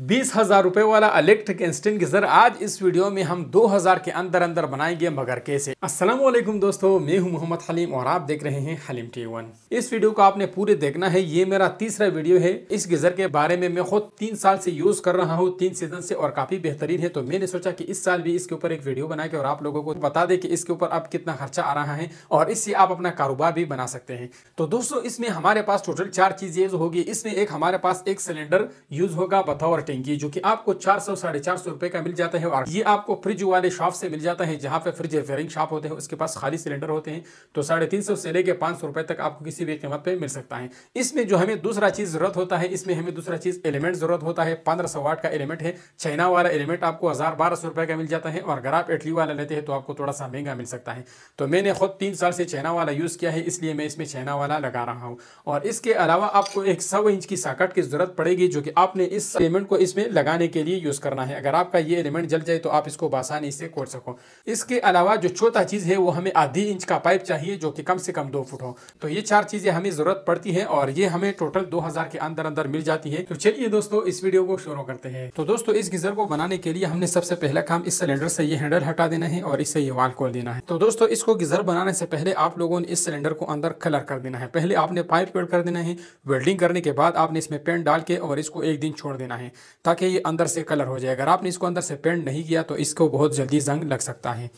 बीस हज़ार रुपए वाला इलेक्ट्रिक इंस्टेंट गीजर आज इस वीडियो में हम 2000 के अंदर अंदर बनाएँगे मगर कैसे? वालेकुम दोस्तों, मैं हूँ मोहम्मद हलीम और आप देख रहे हैं हलीम टी वन इस वीडियो को आपने पूरे देखना है, ये मेरा तीसरा वीडियो है। इस गीजर के बारे में मैं खुद तीन साल से यूज़ कर रहा हूँ, तीन सीज़न से और काफ़ी बेहतरीन है तो मैंने सोचा की इस साल भी इसके ऊपर एक वीडियो बना के और आप लोगों को बता दे की इसके ऊपर अब कितना खर्चा आ रहा है और इससे आप अपना कारोबार भी बना सकते हैं। तो दोस्तों, इसमें हमारे पास टोटल चार चीज़ें होगी। इसमें एक हमारे पास एक सिलेंडर यूज़ होगा, बतौर टैंकी जो कि आपको चार सौ, साढ़े चार सौ रुपए का मिल जाता है और ये आपको फ्रिज वाले शॉप से मिल जाता है, जहाँ पे फ्रिज रिपेयरिंग शॉप होते हैं, उसके पास खाली सिलेंडर होते हैं तो साढ़े तीन सौ से लेके पाँच सौ रुपए तक आपको किसी भी कीमत पे मिल सकता है। इसमें जो हमें दूसरा चीज़ ज़रूरत होता है, इसमें हमें दूसरा चीज़ एलिमेंट ज़रूरत होता है। पंद्रह सौ वाट का एलिमेंट है, चाइना वाला एलिमेंट आपको हज़ार बारह सौ रुपए का मिल जाता है, और अगर आप इटली वाला लेते हैं तो आपको थोड़ा सा महँगा मिल सकता है। तो मैंने खुद तीन साल से चाइना वाला यूज़ किया है, इसलिए मैं इसमें चाइना वाला लगा रहा हूँ। और इसके अलावा आपको एक सौ इंच की साकट की ज़रूरत पड़ेगी, जो कि आपने इस एलिमेंट को इसमें लगाने के लिए यूज़ करना है। अगर आपका ये एलिमेंट जल जाए तो आप इसको आसानी से कोट सको। इसके अलावा जो चौथा चीज़ है, वो हमें आधी इंच का पाइप चाहिए, जो कि कम से कम दो फुट हो। तो ये चार चीज़ें हमें ज़रूरत पड़ती है, और ये हमें टोटल दो हज़ार के अंदर अंदर मिल जाती है। तो चलिए दोस्तों, इस वीडियो को शुरू करते हैं। तो दोस्तों, इस गीजर को बनाने के लिए हमने सबसे पहला काम इस सिलेंडर से ये हैंडल हटा देना है, और इससे ये वाल खोल देना है। तो दोस्तों, इसको गीजर बनाने से पहले आप लोगों ने इस सिलेंडर को अंदर कलर कर देना है। पहले आपने पाइप वेल्ड कर देना है। वेल्डिंग करने के बाद आपने इसमें पेंट डाल के और इसको एक दिन छोड़ देना है। ताकि ये अंदर से कलर हो जाए। अगर आपने इसको अंदर से पेंट नहीं किया तो इसको बहुत जल्दी जंग लग सकता है।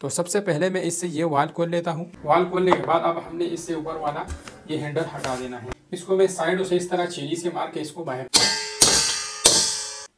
तो सबसे पहले मैं इससे ये वाल खोल लेता हूँ। वाल खोलने के बाद अब हमने इससे ऊपर वाला ये हैंडल हटा देना है। इसको मैं साइड से इस तरह चीनी से मार के इसको बाहर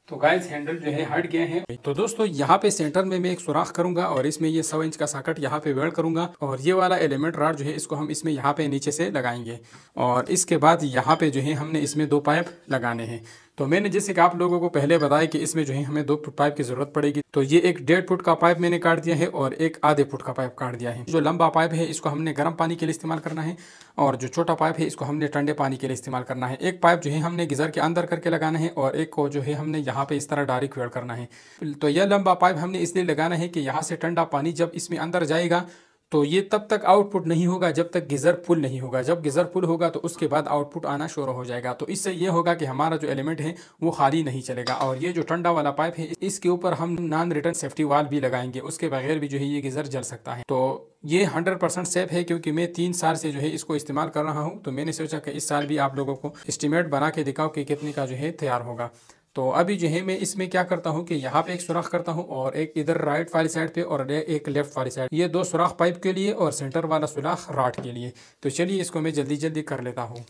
तो गाइस हैंडल जो है हट गए हैं। तो दोस्तों, यहाँ पे सेंटर में मैं एक सुराख करूँगा और इसमें ये सौ इंच का साकट यहाँ पे वेल्ड करूँगा और ये वाला एलिमेंट राड जो है, इसको हम इसमें यहाँ पे नीचे से लगाएँगे। और इसके बाद यहाँ पे जो है, हमने इसमें दो पाइप लगाने हैं। तो मैंने जैसे कि आप लोगों को पहले बताया कि इसमें जो है हमें दो फुट पाइप की ज़रूरत पड़ेगी। तो ये एक डेढ़ फुट का पाइप मैंने काट दिया है और एक आधे फुट का पाइप काट दिया है। जो लंबा पाइप है, इसको हमने गर्म पानी के लिए इस्तेमाल करना है और जो छोटा पाइप है, इसको हमने ठंडे पानी के लिए इस्तेमाल करना है। एक पाइप जो है हमने गिजर के अंदर करके लगाना है और एक को जो है हमने यहाँ पे इस तरह डायरेक्ट वेड़ करना है। तो यह लंबा पाइप हमने इसलिए लगाना है कि यहाँ से ठंडा पानी जब इसमें अंदर जाएगा तो ये तब तक आउटपुट नहीं होगा जब तक गिजर फुल नहीं होगा। जब गिजर फुल होगा तो उसके बाद आउटपुट आना शुरू हो जाएगा। तो इससे ये होगा कि हमारा जो एलिमेंट है, वो खाली नहीं चलेगा। और ये जो ठंडा वाला पाइप है, इसके ऊपर हम नॉन रिटर्न सेफ्टी वाल भी लगाएँगे। उसके बगैर भी जो है ये गिजर जल सकता है। तो ये हंड्रेड परसेंट सेफ़ है क्योंकि मैं तीन साल से जो है इसको इस्तेमाल कर रहा हूँ। तो मैंने सोचा कि इस साल भी आप लोगों को एस्टिमेट बना के दिखाओ कि कितने का जो है तैयार होगा। तो अभी जो है मैं इसमें क्या करता हूँ कि यहाँ पे एक सुराख करता हूँ और एक इधर राइट वाली साइड पे और एक लेफ़्ट वाली साइड ये दो सुराख पाइप के लिए और सेंटर वाला सुराख राट के लिए। तो चलिए इसको मैं जल्दी जल्दी कर लेता हूँ।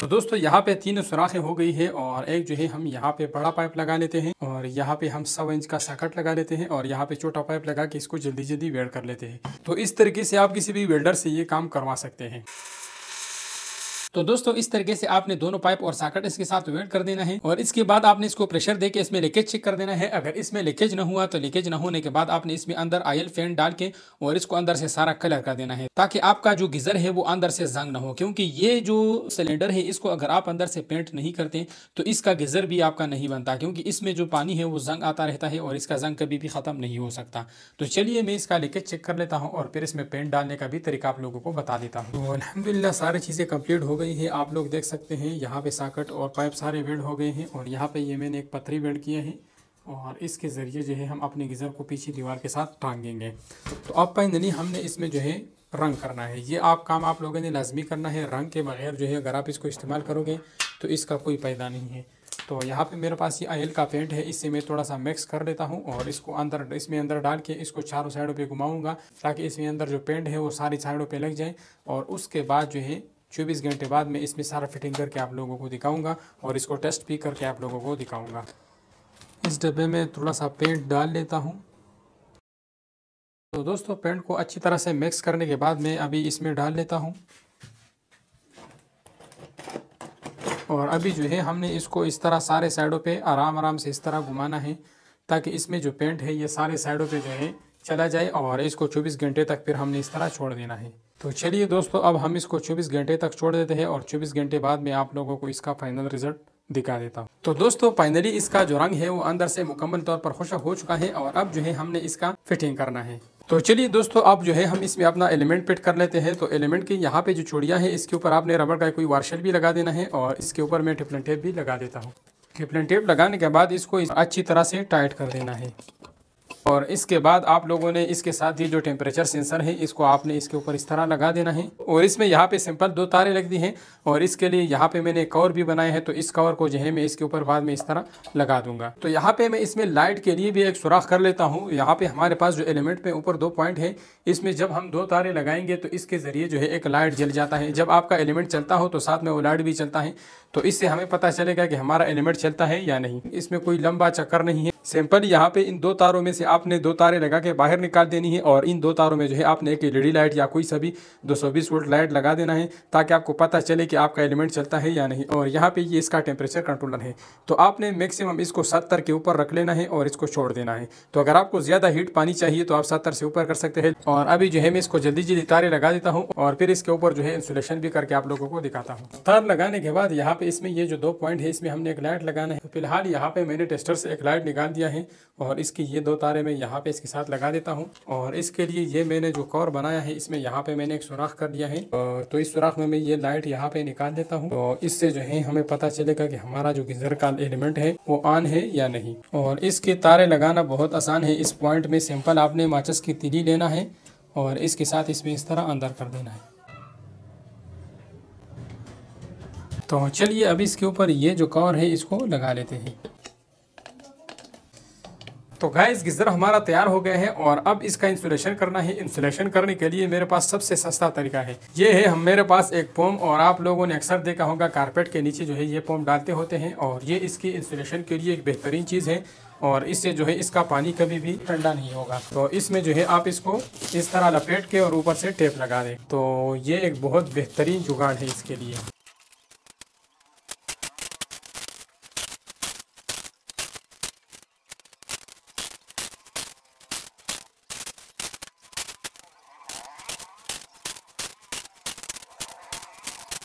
तो दोस्तों, यहाँ पे तीन सुराखें हो गई है और एक जो है हम यहाँ पे बड़ा पाइप लगा लेते हैं और यहाँ पे हम सौ इंच का साकट लगा लेते हैं और यहाँ पे छोटा पाइप लगा के इसको जल्दी जल्दी वेल्ड कर लेते हैं। तो इस तरीके से आप किसी भी वेल्डर से ये काम करवा सकते हैं। तो दोस्तों, इस तरीके से आपने दोनों पाइप और साकट इसके साथ वेट कर देना है और इसके बाद आपने इसको प्रेशर देके इसमें लीकेज चेक कर देना है। अगर इसमें लीकेज न हुआ तो लीकेज न होने के बाद आपने इसमें अंदर आयल फ़ैन डाल के और इसको अंदर से सारा कलर कर देना है ताकि आपका जो गिजर है वो अंदर से जंग न हो, क्योंकि ये जो सिलेंडर है, इसको अगर आप अंदर से पेंट नहीं करते तो इसका गिजर भी आपका नहीं बनता, क्योंकि इसमें जो पानी है वो जंग आता रहता है और इसका जंग कभी भी खत्म नहीं हो सकता। तो चलिए मैं इसका लीकेज चेक कर लेता हूँ और फिर इसमें पेंट डालने का भी तरीका आप लोगों को बता देता हूँ। तो अलहमदिल्ला सारी चीज़ें कंप्लीट हो गई। है, आप लोग देख सकते हैं, यहाँ पे साकट और पाइप सारे वेल्ड हो गए हैं और यहाँ पे ये मैंने एक पथरी वेल्ड किया है और इसके ज़रिए जो है हम अपने गिज़र को पीछे दीवार के साथ टांगेंगे। तो अब फाइनली हमने इसमें जो है रंग करना है। ये आप काम आप लोगों ने लाजमी करना है। रंग के बगैर जो है अगर आप इसको इस्तेमाल करोगे तो इसका कोई फ़ायदा नहीं है। तो यहाँ पे मेरे पास ये आयल का पेंट है इससे मैं थोड़ा सा मिक्स कर देता हूँ और इसको अंदर, इसमें अंदर डाल के इसको चारों साइडों पे घुमाऊँगा ताकि इसमें अंदर जो पेंट है वो सारी साइडों पे लग जाए और उसके बाद जो है चौबीस घंटे बाद मैं इसमें सारा फिटिंग करके आप लोगों को दिखाऊँगा और इसको टेस्ट भी करके आप लोगों को दिखाऊँगा। इस डब्बे में थोड़ा सा पेंट डाल लेता हूँ। तो दोस्तों पेंट को अच्छी तरह से मिक्स करने के बाद मैं अभी इसमें डाल लेता हूँ। और अभी जो है, हमने इसको इस तरह सारे साइडों पे आराम आराम से इस तरह घुमाना है, ताकि इसमें जो पेंट है, ये सारे साइडों पे जो है चला जाए और इसको 24 घंटे तक फिर हमने इस तरह छोड़ देना है। तो चलिए दोस्तों, अब हम इसको 24 घंटे तक छोड़ देते हैं और 24 घंटे बाद में आप लोगों को इसका फाइनल रिज़ल्ट दिखा देता हूँ। तो दोस्तों फाइनली इसका जो रंग है वो अंदर से मुकम्मल तौर पर खुशक हो चुका है और अब जो है हमने इसका फिटिंग करना है। तो चलिए दोस्तों, अब जो है हम इसमें अपना एलिमेंट फिट कर लेते हैं। तो एलिमेंट की यहाँ पे जो चूड़ियाँ है, इसके ऊपर आपने रबड़ का कोई वार्शल भी लगा देना है और इसके ऊपर मैं टिपलन टेप भी लगा देता हूँ। टिपलन टेप लगाने के बाद इसको अच्छी तरह से टाइट कर देना है। और इसके बाद आप लोगों ने इसके साथ ही जो टेम्परेचर सेंसर है, इसको आपने इसके ऊपर इस तरह लगा देना है। और इसमें यहाँ पे सिंपल दो तारे लग दी हैं और इसके लिए यहाँ पे मैंने कवर भी बनाया है तो इस कवर को जो है मैं इसके ऊपर बाद में इस तरह लगा दूँगा। तो यहाँ पे मैं इसमें लाइट के लिए भी एक सुराख कर लेता हूँ। यहाँ पे हमारे पास जो एलिमेंट में ऊपर दो पॉइंट है, इसमें जब हम दो तारे लगाएँगे तो इसके ज़रिए जो है एक लाइट जल जाता है। जब आपका एलिमेंट चलता हो तो साथ में वो लाइट भी चलता है। तो इससे हमें पता चलेगा कि हमारा एलिमेंट चलता है या नहीं। इसमें कोई लंबा चक्कर नहीं है। सिंपल, यहाँ पे इन दो तारों में से आपने दो तारे लगा के बाहर निकाल देनी है और इन दो तारों में जो है आपने एक एलईडी लाइट या कोई सभी 220 वोल्ट लाइट लगा देना है ताकि आपको पता चले कि आपका एलिमेंट चलता है या नहीं। और यहाँ पे ये इसका टेम्परेचर कंट्रोलर है। तो आपने मैक्सिमम इसको सत्तर के ऊपर रख लेना है और इसको छोड़ देना है। तो अगर आपको ज़्यादा हीट पानी चाहिए तो आप सत्तर से ऊपर कर सकते हैं। और अभी जो है मैं इसको जल्दी जल्दी तारे लगा देता हूँ और फिर इसके ऊपर जो है इंसुलेशन भी करके आप लोगों को दिखाता हूँ। तार लगाने के बाद यहाँ पे इसमें ये जो दो पॉइंट है, इसमें हमने एक लाइट लगाना है। तो फ़िलहाल यहाँ पे मैंने टेस्टर से एक लाइट निकाल दिया है और इसके ये दो तारे मैं यहाँ पे इसके साथ लगा देता हूँ और इसके लिए ये मैंने जो कवर बनाया है, इसमें यहाँ पे मैंने एक सुराख कर दिया है। तो इस सुराख में मैं ये लाइट यहाँ पे निकाल देता हूँ तो इससे जो है हमें पता चलेगा कि हमारा जो गीजर का एलिमेंट है, वो ऑन है या नहीं। और इसके तारे लगाना बहुत आसान है। इस पॉइंट में सिंपल आपने माचस की तिली लेना है और इसके साथ इसमें इस तरह अंदर कर देना है। तो चलिए अब इसके ऊपर ये जो कवर है, इसको लगा लेते हैं। तो गैस गिजर हमारा तैयार हो गया है और अब इसका इंसुलेशन करना है। इंसुलेशन करने के लिए मेरे पास सबसे सस्ता तरीका है। ये है हम, मेरे पास एक पोम और आप लोगों ने अक्सर देखा होगा कारपेट के नीचे जो है ये पोम डालते होते हैं और ये इसकी इंसुलेशन के लिए एक बेहतरीन चीज़ है और इससे जो है इसका पानी कभी भी ठंडा नहीं होगा। तो इसमें जो है आप इसको इस तरह लपेट के और ऊपर से टेप लगा दें। तो ये एक बहुत बेहतरीन जुगाड़ है इसके लिए।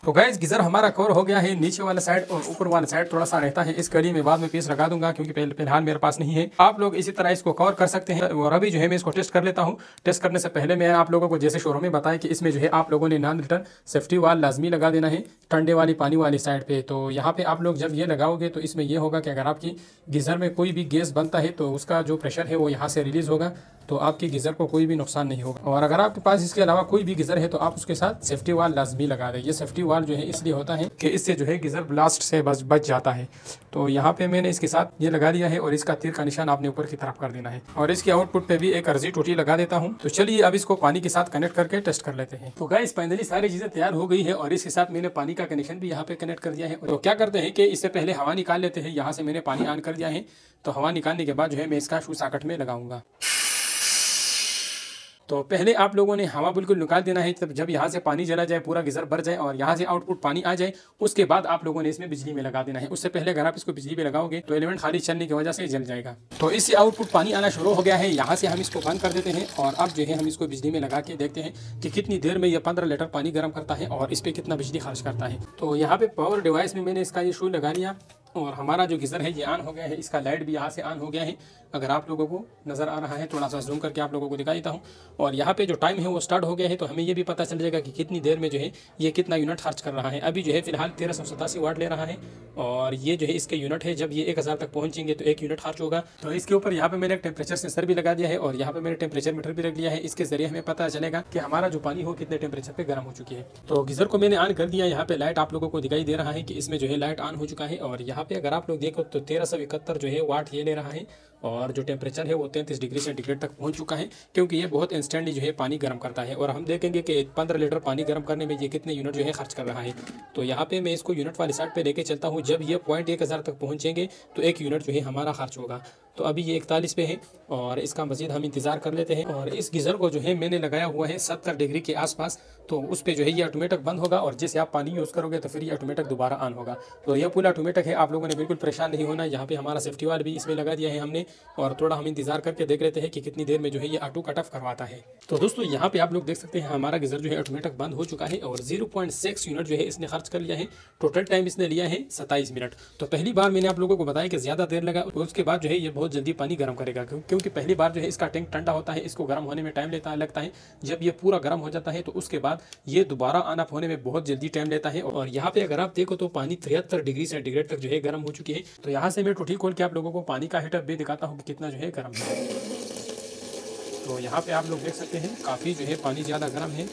तो गैस गिजर हमारा कवर हो गया है नीचे वाला साइड और ऊपर वाला साइड थोड़ा सा रहता है। इस कड़ी में बाद में पीस लगा दूँगा क्योंकि फ़िलहाल मेरे पास नहीं है। आप लोग इसी तरह इसको कवर कर सकते हैं और अभी जो है मैं इसको टेस्ट कर लेता हूँ। टेस्ट करने से पहले मैं आप लोगों को जैसे शोरूम में बताया कि इसमें जो है आप लोगों ने नॉन रिटर्न सेफ्टी वाल लाजमी लगा देना है। ठंडे वाली, पानी वाली साइड पे। तो यहाँ पे आप लोग जब ये लगाओगे तो इसमें यह होगा कि अगर आपकी गीज़र में कोई भी गैस बनता है तो उसका जो प्रेशर है वो यहाँ से रिलीज़ होगा। तो आपकी गीज़र को कोई भी नुकसान नहीं होगा। और अगर आपके पास इसके अलावा कोई भी गीज़र है तो आप उसके साथ सेफ्टी वाल लाजमी लगा दें। ये सेफ्टी वाल जो है, इसलिए होता है कि इससे जो है गीज़र ब्लास्ट से बच बच जाता है। तो यहाँ पे मैंने इसके साथ ये लगा दिया है और इसका तीर का निशान आपने ऊपर की तरफ़ कर देना है। और इसके आउटपुट पे भी एक अर्जी टूटी लगा देता हूँ। तो चलिए अब इसको पानी के साथ कनेक्ट करके टेस्ट कर लेते हैं। तो गाइस फाइनली सारी चीज़ें तैयार हो गई है और इसके साथ मैंने पानी का कनेक्शन भी यहाँ पे कनेक्ट कर दिया है। तो क्या करते हैं कि इससे पहले हवा निकाल लेते हैं। यहाँ से मैंने पानी ऑन कर दिया है। तो हवा निकालने के बाद जो है, मैं इसका शू साकट में लगाऊँगा। तो पहले आप लोगों ने हवा बिल्कुल निकाल देना है, तब जब यहाँ से पानी जला जाए, पूरा गिजर भर जाए और यहाँ से आउटपुट पानी आ जाए, उसके बाद आप लोगों ने इसमें बिजली में लगा देना है। उससे पहले अगर आप इसको बिजली में लगाओगे तो एलिमेंट खाली चलने की वजह से जल जाएगा। तो इससे आउटपुट पानी आना शुरू हो गया है। यहाँ से हम इसको बंद कर देते हैं और अब जो है हम इसको बिजली में लगा के देखते हैं कि कितनी देर में यह पंद्रह लीटर पानी गर्म करता है और इस पर कितना बिजली खर्च करता है। तो यहाँ पे पावर डिवाइस में मैंने इसका ये शू लगा लिया। और हमारा जो गीज़र है, ये ऑन हो गया है। इसका लाइट भी यहाँ से ऑन हो गया है। अगर आप लोगों को नज़र आ रहा है, थोड़ा सा जूम करके आप लोगों को दिखा देता हूँ। और यहाँ पे जो टाइम है, वो स्टार्ट हो गया है। तो हमें ये भी पता चल जाएगा कि कितनी देर में जो है, ये कितना यूनिट खर्च कर रहा है। अभी जो है, फ़िलहाल तेरह सौ सतासी वाट ले रहा है। और ये जो है, इसके यूनिट है, जब ये एक हज़ार तक पहुँचेंगे तो एक यूनिट खर्च होगा। तो इसके ऊपर यहाँ पे मैंने एक टेम्परेचर सेंसर भी लगा दिया है। और यहाँ पर मैंने टेम्परेचर मीटर भी रख लिया है। इसके ज़रिए हमें पता चलेगा कि हमारा जो पानी हो, कितने टेम्परेचर पे गर्म हो चुकी है। तो गीज़र को मैंने ऑन कर दिया। यहाँ पे लाइट आप लोगों को दिखाई दे रहा है कि इसमें जो है लाइट ऑन हो चुका है। और यहाँ पे अगर आप लोग देखो तो तेरह सौ इकहत्तर जो है वाट ये ले रहा है। और जो टेम्परेचर है वो तैंतीस डिग्री सेंटीग्रेड तक पहुँच चुका है, क्योंकि ये बहुत इंस्टेंटली जो है पानी गर्म करता है। और हम देखेंगे कि पंद्रह लीटर पानी गर्म करने में ये कितने यूनिट जो है खर्च कर रहा है। तो यहाँ पे मैं इसको यूनिट वाली साइड पे लेके चलता हूँ। जब ये पॉइंट एक हज़ार तक पहुँचेंगे तो एक यूनिट जो है हमारा खर्च होगा। तो अभी ये इकतालीस पे है और इसका मजीद हम इंतज़ार कर लेते हैं। और इस गीज़र को जो है मैंने लगाया हुआ है सत्तर डिग्री के आसपास तो उस पर जो है ये ऑटोमेटिक बंद होगा और जैसे आप पानी यूज़ करोगे तो फिर ये ऑटोमेटिक दोबारा ऑन होगा। तो ये पूरा ऑटोमेटिक है, आप लोगों ने बिल्कुल परेशान नहीं होना। यहाँ पे हमारा सेफ्टी वाल भी इसमें लगा दिया है हमने। और थोड़ा हम इंतज़ार करके देख लेते हैं कि कितनी देर में जो है ये ऑटो कट ऑफ़ करवाता है। तो दोस्तों, यहाँ पे आप लोग देख सकते हैं हमारा गीजर जो है ऑटोमेटिक बंद हो चुका है और ज़ीरो यूनिट जो है इसने खर्च कर लिया है। टोटल टाइम इसने लिया है सत्ताईस मिनट। तो पहली बार मैंने आप लोगों को बताया कि ज़्यादा देर लगा, उसके बाद जो है ये बहुत जल्दी पानी गर्म करेगा क्योंकि पहली बार जो है इसका टैंक ठंडा होता है, इसको गर्म होने में टाइम लेता लगता है। जब ये पूरा गर्म हो जाता है तो उसके बाद ये दोबारा आना होने में बहुत जल्दी टाइम लेता है। और यहाँ पे अगर आप देखो तो पानी तिहत्तर डिग्री सेंटीग्रेड तक जो है गर्म हो चुकी है। तो यहाँ से मैं टूटी खोल के आप लोगों को पानी का हीटर भी दिखाता हूँ कि कितना जो है गर्म है। तो यहाँ पे आप लोग देख सकते हैं, काफ़ी जो है पानी ज़्यादा गर्म है।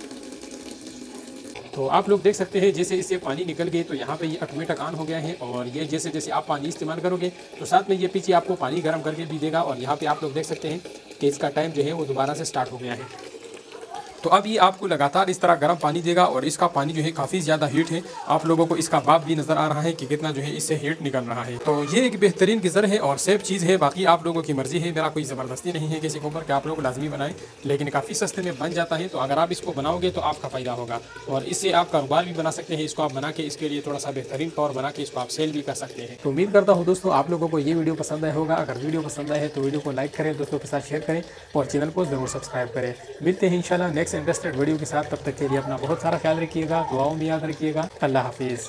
तो आप लोग देख सकते हैं, जैसे इससे पानी निकल गए तो यहाँ पे ये ऑटोमेटिक ऑन हो गया है, और ये जैसे जैसे आप पानी इस्तेमाल करोगे तो साथ में ये पीछे आपको पानी गर्म करके भी देगा, और यहाँ पे आप लोग देख सकते हैं कि इसका टाइम जो है वो दोबारा से स्टार्ट हो गया है। तो अब ये आपको लगातार इस तरह गर्म पानी देगा और इसका पानी जो है काफ़ी ज़्यादा हीट है। आप लोगों को इसका बाप भी नज़र आ रहा है कि कितना जो है इससे हीट निकल रहा है। तो ये एक बेहतरीन गिज़र है और सेफ़ चीज़ है, बाकी आप लोगों की मर्ज़ी है। मेरा कोई ज़बरदस्ती नहीं है किसी के ऊपर कि आप लोग लाजमी बनाएँ, लेकिन काफ़ी सस्ते में बन जाता है। तो अगर आप इसको बनाओगे तो आपका फ़ायदा होगा और इससे आप कारोबार भी बना सकते हैं। इसको आप बना के इसके लिए थोड़ा सा बेहतरीन तौर बना के इसको आप सेल भी कर सकते हैं। तो उम्मीद करता हूँ दोस्तों, आप लोगों को ये वीडियो पसंद आया होगा। अगर वीडियो पसंद आए तो वीडियो को लाइक करें, दोस्तों के साथ शेयर करें और चैनल को ज़रूर सब्सक्राइब करें। मिलते हैं इंशाल्लाह नेक्स्ट इंटरेस्टेड वीडियो के साथ, तब तक के लिए अपना बहुत सारा ख्याल रखिएगा, दुआओं में याद रखिएगा। अल्लाह हाफिज़।